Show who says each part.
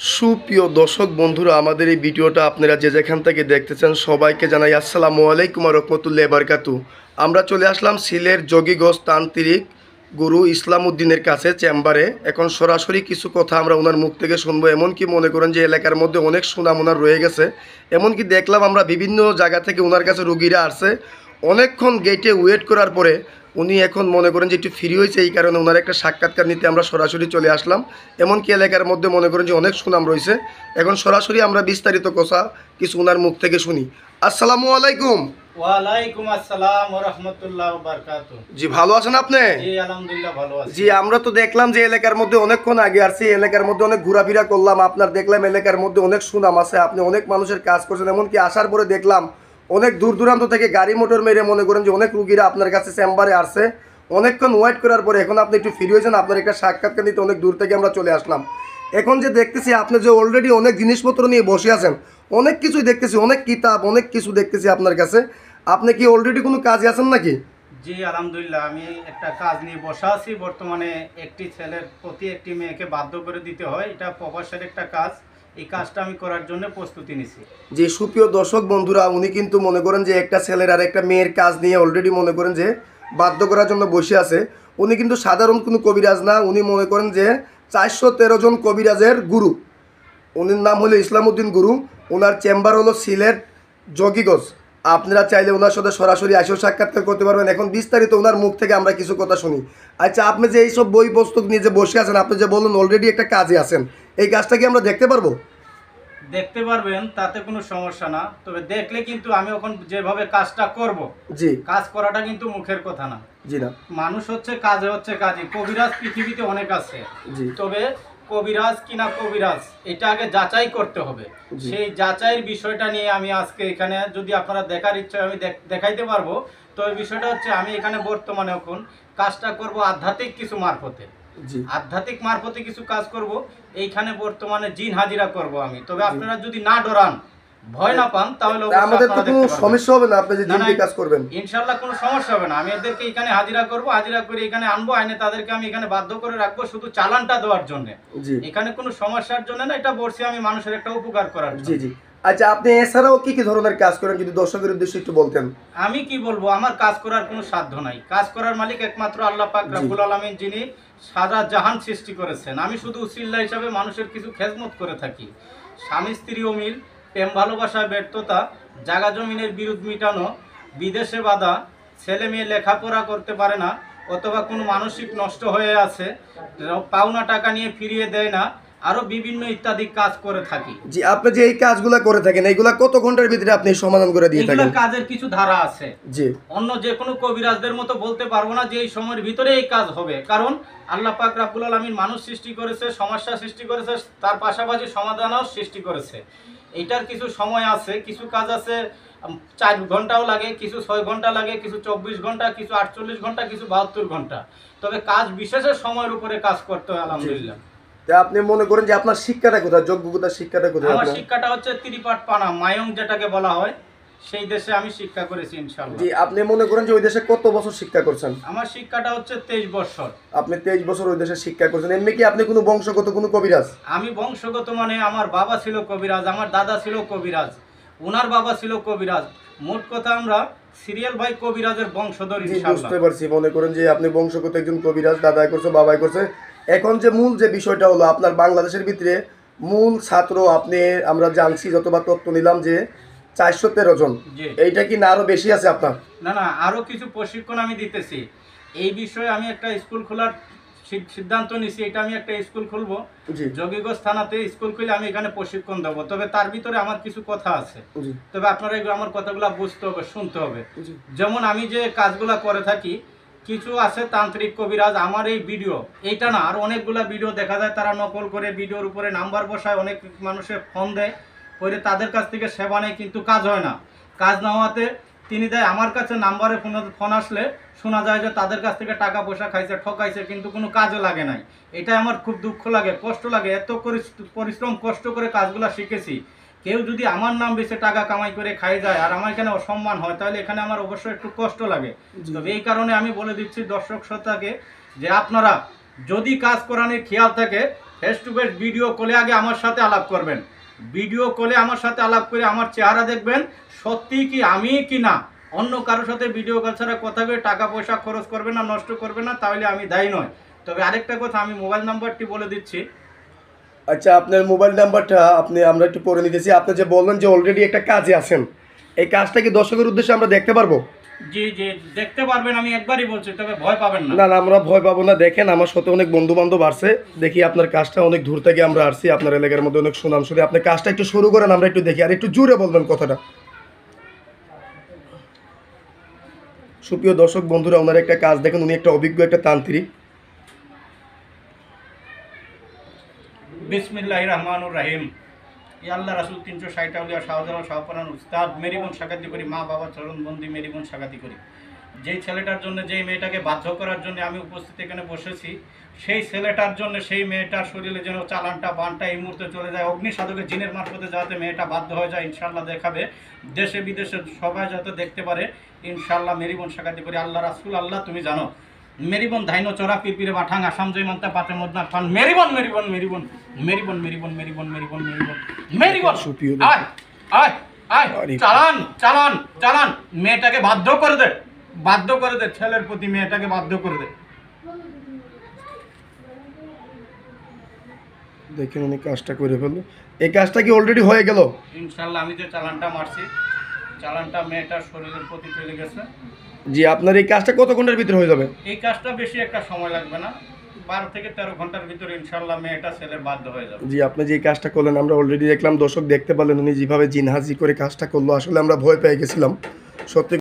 Speaker 1: সুপ্রিয় দর্শক বন্ধুরা, আমাদের এই ভিডিওটা আপনারা যে যেখান থেকে দেখতেছেন সবাইকে জানাই আসসালামু আলাইকুম রহমতুল্লাহ বারকাতু আমরা চলে আসলাম সিলের যোগীগঞ্জ তান্ত্রিক গুরু ইসলাম উদ্দিনের কাছে চেম্বারে। এখন সরাসরি কিছু কথা আমরা ওনার মুখ থেকে শুনব। এমনকি মনে করেন যে এলাকার মধ্যে অনেক সুনাম ওনার রয়ে গেছে। এমনকি দেখলাম আমরা বিভিন্ন জায়গা থেকে ওনার কাছে রুগীরা আসছে। অনেকক্ষণ গেটে ওয়েট করার পরে উনি এখন মনে করেন যে একটু ফ্রি হয়েছে এই কারণে ওনার একটা সাক্ষাৎকার নিতে আমরা সরাসরি চলে আসলাম। এমনকি এলাকার মধ্যে মনে করেন যে অনেক সুনাম রয়েছে। এখন সরাসরি আমরা বিস্তারিত কথা কিছু ওনার মুখ থেকে শুনি। আসসালামু আলাইকুম। জি ভালো আছেন আপনি?
Speaker 2: জি
Speaker 1: আমরা তো দেখলাম যে এলাকার মধ্যে অনেকক্ষণ আগে আসছি এলাকার মধ্যে অনেক ঘোরাফেরা করলাম আপনার দেখলাম এলাকার মধ্যে অনেক সুনাম আছে আপনি অনেক মানুষের কাজ করছেন এমনকি আসার পরে দেখলাম অনেক দূর দূরান্ত থেকে গাড়ি, মোটর মেরে মনে করেন যে অনেক রুগীরা আপনার কাছে চেম্বারে আসছে। অনেকক্ষণ ওয়েট করার পরে এখন আপনি একটু ফ্রি হয়েছেন, আপনার একটা সাক্ষাৎকার নিতে অনেক দূর থেকে আমরা চলে আসলাম। এখন যে দেখতেছি, আপনি যে অলরেডি অনেক জিনিসপত্র নিয়ে বসে আছেন, অনেক কিছুই দেখতেছি, অনেক কিতাব, অনেক কিছু দেখতেছি আপনার কাছে। আপনি কি অলরেডি কোনো কাজে আছেন নাকি?
Speaker 2: জি, আলহামদুলিল্লাহ, আমি একটা কাজ নিয়ে বসা আছি। বর্তমানে একটি ছেলের প্রতি একটি মেয়েকে বাধ্য করে দিতে হয়। এটা প্রবাসের একটা কাজ। এই কাজটা আমি করার জন্য প্রস্তুতি নিছি।
Speaker 1: যে সুপ্রিয় দর্শক বন্ধুরা, উনি কিন্তু মনে করেন যে একটা ছেলের আর একটা মেয়ের কাজ নিয়ে অলরেডি মনে করেন যে বাধ্য করার জন্য বসে আছে। উনি কিন্তু সাধারণ কোনো কবিরাজ না, উনি মনে করেন যে চারশো তেরো জন কবিরাজের গুরু। উনির নাম হলো ইসলামউদ্দিন গুরু ওনার চেম্বার হলো সিলেট জগিগঞ্জ। আপনারা চাইলে ওনার সাথে সরাসরি আসেও সাক্ষাৎকার করতে পারবেন। এখন বিস্তারিত ওনার মুখ থেকে আমরা কিছু কথা শুনি। আচ্ছা আপনি যে এইসব বই পুস্তক নিয়ে যে বসে আছেন, আপনি যে বললেন অলরেডি একটা কাজে আছেন এই কাজটা কি আমরা দেখতে পারব?
Speaker 2: দেখতে পারবেন তাতে কোনো সমস্যা না। তবে দেখলে কিন্তু আমি এখন যেভাবে কাজটা করব
Speaker 1: জি।
Speaker 2: কাজ করাটা কিন্তু মুখের কথা না।
Speaker 1: জি না।
Speaker 2: মানুষ হচ্ছে কাজে হচ্ছে কাজে কবিরাজ পৃথিবীতে অনেক আছে।
Speaker 1: জি।
Speaker 2: তবে কবিরাজ কিনা কবিরাজ এটা আগে যাচাই করতে হবে। সেই যাচাইয়ের বিষয়টা নিয়ে আমি আজকে এখানে যদি আপনারা দেখার ইচ্ছা আমি দেখাইতে পারব। তো এই বিষয়টা হচ্ছে আমি এখানে বর্তমানে এখন কাজটা করব আধ্যাত্মিক কিছু মারফতে। আধ্যাত্মিক মারফতে কিছু কাজ করব এইখানে বর্তমানে জিন হাজিরা করব আমি। তবে আপনারা যদি না ডরান ভয় না পান তাহলে
Speaker 1: আমাদের তো কোনো সমস্যা হবে না আপনি যে
Speaker 2: না,
Speaker 1: দিনটি
Speaker 2: না,
Speaker 1: কাজ করবেন।
Speaker 2: ইনশাল্লাহ কোনো সমস্যা হবে না। আমি এদেরকে এখানে হাজিরা করব হাজিরা করে এখানে আনব আইনে তাদেরকে আমি এখানে বাধ্য করে রাখব শুধু চালানটা দেওয়ার জন্য।
Speaker 1: জি।
Speaker 2: এখানে কোনো সমস্যার জন্য না এটা বলছি আমি মানুষের একটা উপকার করার জন্য।
Speaker 1: জি। জি আচ্ছা আপনি এছাড়াও কি কি ধরনের কাজ করেন যদি দর্শকের উদ্দেশ্যে একটু বলতেন?
Speaker 2: আমি কি বলব আমার কাজ করার কোনো সাধ্য নাই। কাজ করার মালিক একমাত্র আল্লাহ পাক। রাব্বুল আলামিন যিনি। সারা জাহান সৃষ্টি করেছেন। আমি শুধু উসিল্লা হিসাবে মানুষের কিছু খেজমত করে থাকি। স্বামী স্ত্রী অমিল প্রেম ভালোবাসায় ব্যর্থতা, জাগা জমিনের বিরুদ্ধ মিটানো, বিদেশে বাধা, ছেলে মেয়ে লেখাপড়া করতে পারে না, অথবা কোনো মানসিক নষ্ট হয়ে আছে, পাওনা টাকা নিয়ে ফিরিয়ে দেয় না আরও বিভিন্ন ইত্যাদি কাজ করে থাকি।
Speaker 1: জি আপনি যে এই কাজগুলা করে থাকেন এইগুলা কত ঘণ্টার ভিতরে আপনি সমাধান করে দিয়ে থাকেন?
Speaker 2: কাজের কিছু ধারা আছে।
Speaker 1: জি।
Speaker 2: অন্য যে কোনো কবিরাজদের মতো বলতে পারব না যে এই সময়ের ভিতরে এই কাজ হবে। কারণ আল্লাহ পাক রাব্বুল আলামিন মানুষ সৃষ্টি করেছে সমস্যা সৃষ্টি করেছে তার পাশাপাশি সমাধানও সৃষ্টি করেছে। এটার কিছু সময় আছে কিছু কাজ আছে চার ঘন্টাও লাগে কিছু ছয় ঘণ্টা লাগে কিছু চব্বিশ ঘণ্টা কিছু আটচল্লিশ ঘণ্টা কিছু বাহাত্তর ঘণ্টা। তবে কাজ বিশেষের সময়ের উপরে কাজ করতে হয় আলহামদুলিল্লাহ।
Speaker 1: তা আপনি মনে করেন যে আপনার শিক্ষাটা কোথায়? যোগ্যতার শিক্ষাটা কোথায়
Speaker 2: আমার শিক্ষাটা হচ্ছে ত্রিপাট পানা মায়ং যেটাকে বলা হয় সেই দেশে আমি শিক্ষা করেছি ইনশাআল্লাহ।
Speaker 1: জি আপনি মনে করেন যে ওই দেশে কত বছর শিক্ষা করছেন?
Speaker 2: আমার শিক্ষাটা হচ্ছে তেইশ বছর।
Speaker 1: আপনি তেইশ বছর ওই দেশে শিক্ষা করছেন। এমনি কি আপনি কোনো বংশগত কোনো কবিরাজ?
Speaker 2: আমি বংশগত মানে আমার বাবা ছিল কবিরাজ আমার দাদা ছিল কবিরাজ। ওনার বাবা ছিল কবিরাজ। মোট কথা আমরা সিরিয়াল ভাই কবিরাজের বংশধর
Speaker 1: বুঝতে পারছি মনে করেন যে আপনি বংশগত একজন কবিরাজ দাদাই করছে বাবাই করছে। এখন যে মূল যে বিষয়টা হলো আপনার বাংলাদেশের ভিতরে মূল ছাত্র আপনি আমরা জানছি যতবার তথ্য নিলাম যে চারশো তেরো জন। এইটা কি না আরও বেশি আছে আপনার?
Speaker 2: না না আরও কিছু প্রশিক্ষণ আমি দিতেছি। এই বিষয়ে আমি একটা স্কুল খোলার সিদ্ধান্ত নিছি এটা আমি একটা স্কুল খুলবো। যোগীগঞ্জ থানাতে স্কুল খুলে আমি এখানে প্রশিক্ষণ দেবো। তবে তার ভিতরে আমার কিছু কথা আছে। তবে আপনারা এগুলো আমার কথাগুলো বুঝতে হবে শুনতে হবে। যেমন আমি যে কাজগুলো করে থাকি কিছু আছে তান্ত্রিক কবিরাজ আমার এই ভিডিও এইটা না আর অনেকগুলা ভিডিও দেখা যায় তারা নকল করে ভিডিওর উপরে নাম্বার বসায় অনেক মানুষের ফোন দেয় পরে তাদের কাছ থেকে সেবা নেয় কিন্তু কাজ হয় না। কাজ না হওয়াতে তিনি দেয় আমার কাছে নাম্বারে ফোন ফোন আসলে শোনা যায় যে তাদের কাছ থেকে টাকা পয়সা খাইছে ঠকাইছে কিন্তু কোনো কাজে লাগে নাই। এটা আমার খুব দুঃখ লাগে কষ্ট লাগে এত পরিশ্রম কষ্ট করে কাজগুলো শিখেছি। কেউ যদি আমার নাম বেছে টাকা কামাই করে খাই যায় আর আমার এখানে অসম্মান হয় তাহলে এখানে আমার অবশ্যই একটু কষ্ট লাগে। তবে এই কারণে আমি বলে দিচ্ছি দর্শক শ্রোতাকে যে আপনারা যদি কাজ করানোর খেয়াল থাকে ফেস টু ফেস ভিডিও কলে আগে আমার সাথে আলাপ করবেন। ভিডিও কলে আমার সাথে আলাপ করে আমার চেহারা দেখবেন, সত্যি কি আমি কি না? অন্য কারোর সাথে ভিডিও কল ছাড়া কথা বলে টাকা পয়সা খরচ করবে না, নষ্ট করবে না, তাহলে আমি দায়ী নয় তবে আরেকটা কথা আমি মোবাইল নাম্বারটি বলে দিচ্ছি।
Speaker 1: আচ্ছা আপনার মোবাইল নাম্বারটা আপনি, আমরা একটু পড়ে নিতেছি। আপনি যে বললেন যে অলরেডি একটা কাজে আছেন এই কাজটা কি দর্শকের উদ্দেশ্যে আমরা দেখতে পারব?
Speaker 2: জি জি দেখতে পারবেন আমি একবারই বলছি তবে ভয় পাবেন না।
Speaker 1: না না আমরা ভয় পাবো না দেখেন আমার সাথে অনেক বন্ধু বান্ধব আসছে দেখি আপনার কাজটা অনেক দূর থেকে আমরা আসছি আপনার এলাকার মধ্যে অনেক সুনাম শুনে। আপনি কাজটা একটু শুরু করেন আমরা একটু দেখি আর একটু জুড়ে বলবেন কথাটা। সুপ্রিয় দর্শক বন্ধুরা ওনার একটা কাজ দেখেন উনি একটা অভিজ্ঞ একটা তান্ত্রিক।
Speaker 2: বিসমিল্লাহ রহমানুর রাহিম। ই আল্লাহ রাসুল তিনশো ষাট আউলিয়া শাহজালাল শাহপানান উস্তাদ মেরিবন সাকাতি করি, মা বাবা চরণবন্দি মেরিবন সাকাতি করি। যেই ছেলেটার জন্য, যেই মেয়েটাকে বাধ্য করার জন্য আমি উপস্থিত এখানে বসেছি, সেই ছেলেটার জন্য সেই মেয়েটার শরীরে যেন চালানটা, বানটা এই মুহূর্তে চলে যায়। অগ্নি সাধকের জিনের মারফতে যাতে মেয়েটা বাধ্য হয়ে যায় ইনশাল্লাহ দেখাবে। দেশে বিদেশে সবাই যাতে দেখতে পারে ইনশাল্লাহ মেরিবন সাকাতি করি। আল্লাহ রাসুল, আল্লাহ তুমি জানো। মেরিবন ধাইন চোরা পিরপিরে বাঠাং আসাম জয় মান্তা পাতে মদনা খান মেরিবন মেরিবন মেরিবন মেরিবন মেরিবন মেরিবন মেরিবন মেরিবন মেরিবন। আয় আয় আয় চালান চালান চালান। মেয়েটাকে বাধ্য করে দে বাধ্য করে দে ছেলের প্রতি মেয়েটাকে বাধ্য করে দে।
Speaker 1: দেখেন উনি কাজটা করে ফেলল। এই কাজটা কি অলরেডি হয়ে গেল?
Speaker 2: ইনশাল্লাহ আমি যে চালানটা মারছি চালানটা মেয়েটার শরীরের প্রতি চলে গেছে।
Speaker 1: জি আপনার এই কাজটা কত ঘণ্টার ভিতরে হয়ে যাবে?
Speaker 2: এই কাজটা বেশি একটা সময় লাগবে না। বারো থেকে তেরো ঘণ্টার ভিতরে ইনশাল্লাহ মেয়েটা ছেলে বাধ্য হয়ে যাবে।
Speaker 1: জি আপনি যে কাজটা করলেন আমরা অলরেডি দেখলাম দর্শক দেখতে পারলেন উনি যেভাবে জিনহাজি করে কাজটা করল। আসলে আমরা ভয় পেয়ে গেছিলাম। সত্যি